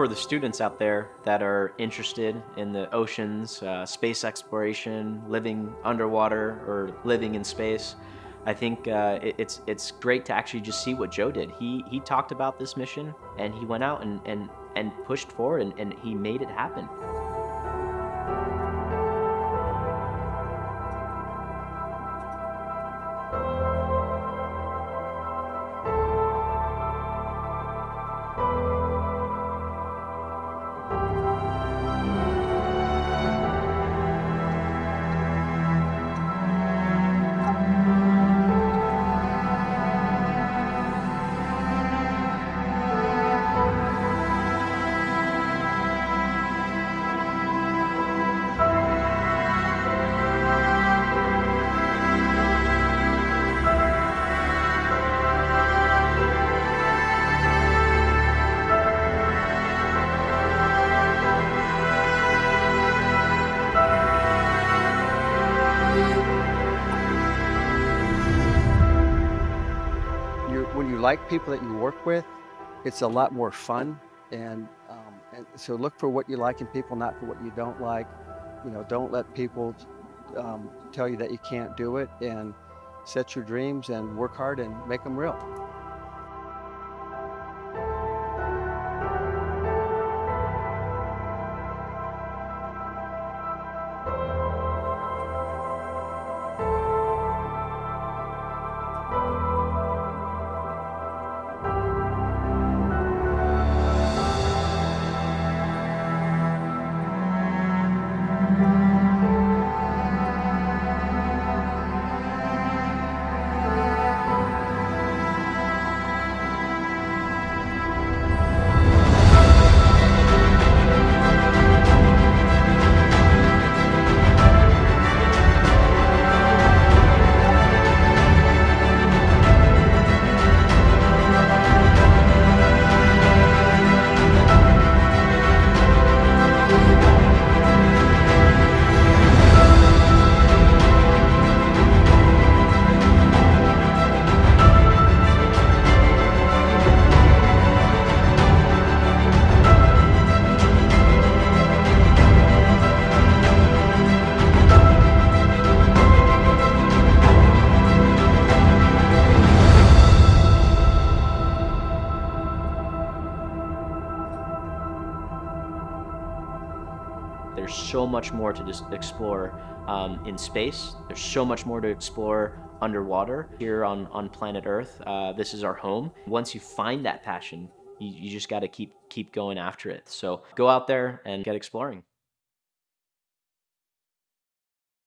for the students out there that are interested in the oceans, uh, space exploration, living underwater or living in space, I think uh, it, it's it's great to actually just see what Joe did. He he talked about this mission and he went out and and, and pushed forward and, and he made it happen. Like people that you work with, it's a lot more fun. And, um, and so look for what you like in people, not for what you don't like. You know, don't let people um, tell you that you can't do it and set your dreams and work hard and make them real. There's so much more to just explore um, in space. There's so much more to explore underwater here on, on planet Earth. Uh, this is our home. Once you find that passion, you, you just got to keep keep going after it. So go out there and get exploring.